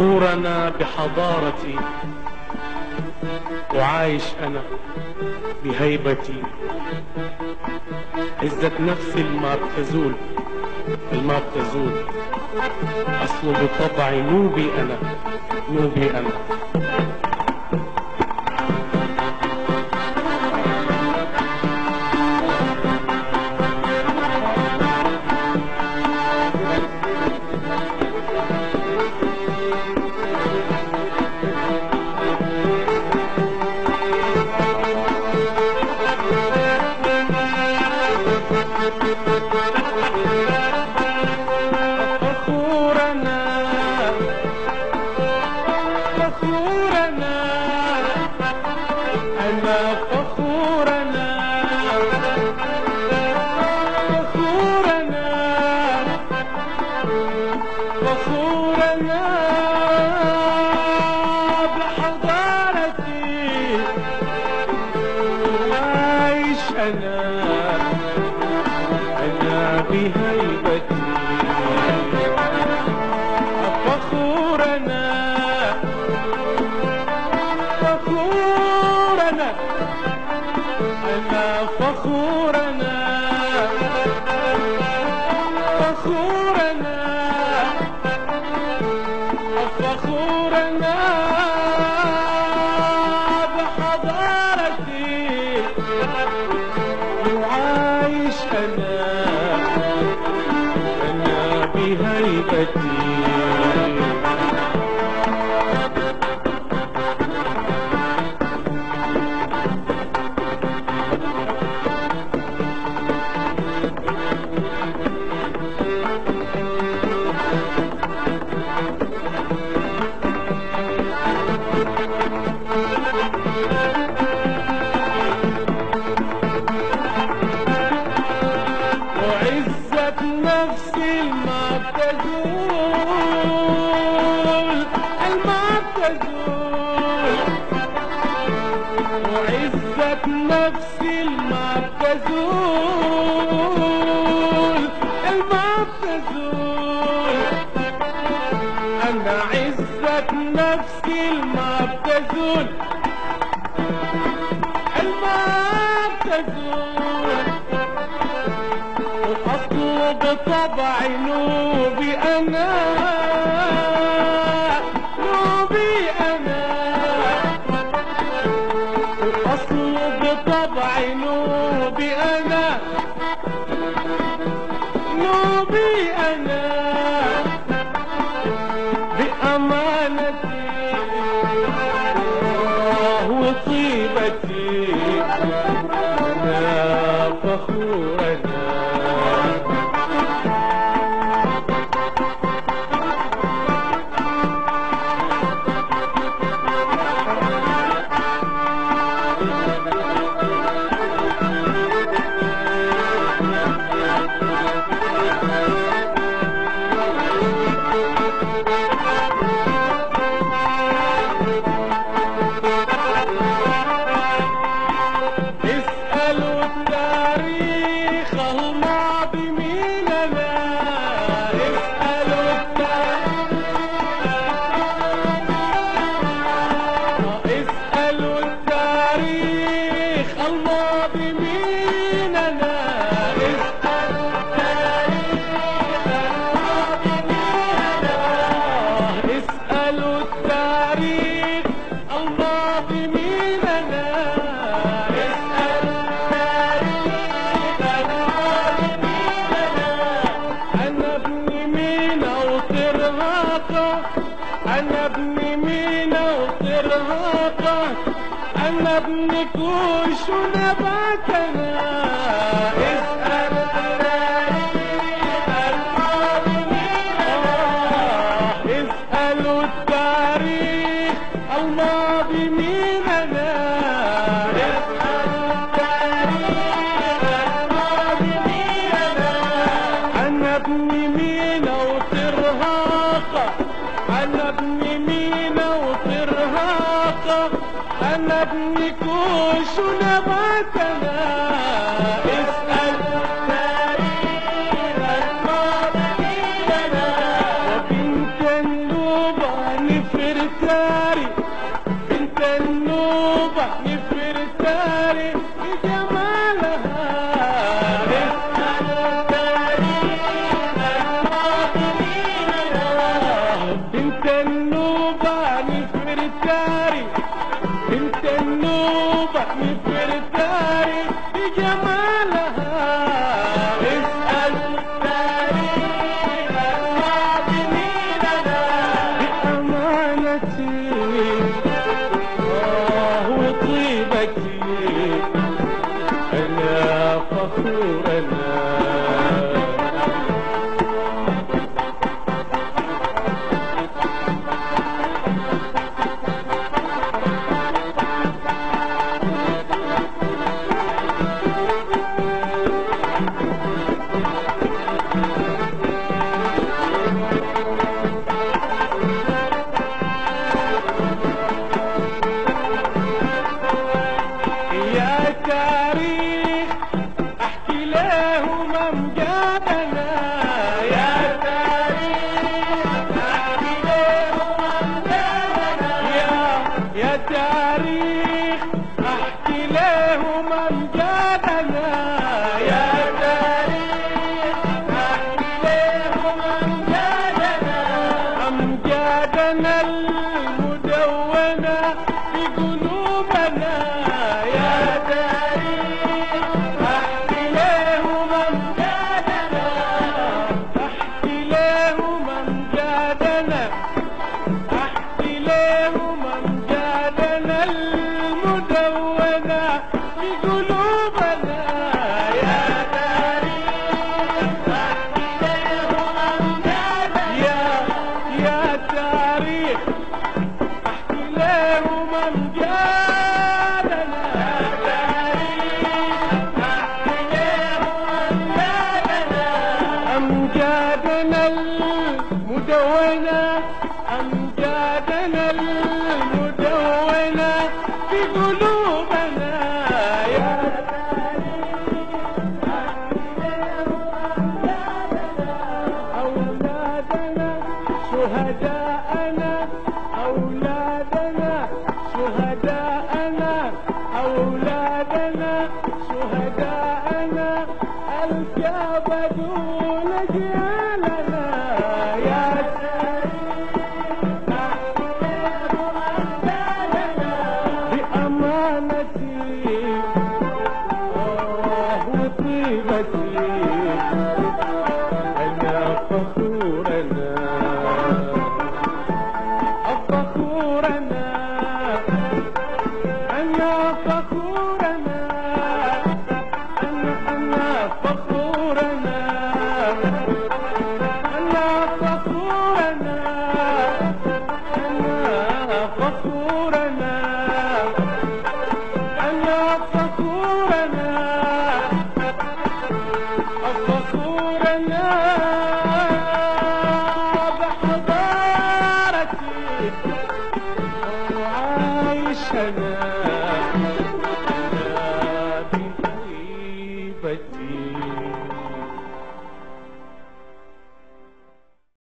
فخورنا بحضارتي وعايش أنا بهيبتي. عزة نفسي الما بتزول الما بتزول أصله بطبعي نوبي أنا نوبي أنا. أنا بهيبتي وعزة نفسي الما بتزول وعزة نفسي ما وأصل بطبعي نوبي أنا نوبي بطبعي نوبي أنا نوبي أنا. Thank you. أنا ابني مينا وطرهاقة أنا ابني كوش ونباتنا. اسأل انت النوبة نفرتاري انت النوبة نفرتاري بجمالها اسأل تاريخها بميلنا بأمانتي. المدونة في قلوبنا يا أولادنا شهداءنا أولادنا شهداءنا أولادنا شهداءنا الكعبة सकता